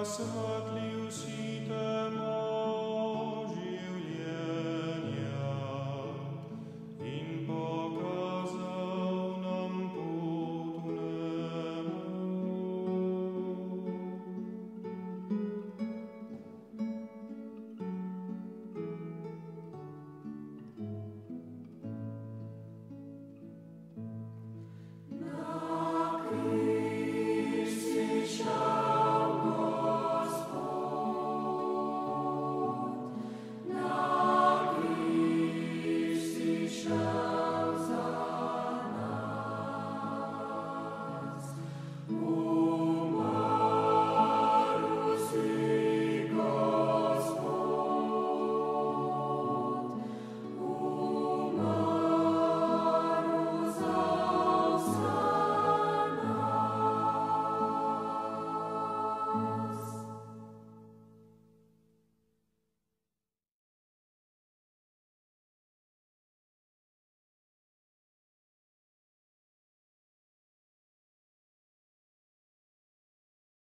us.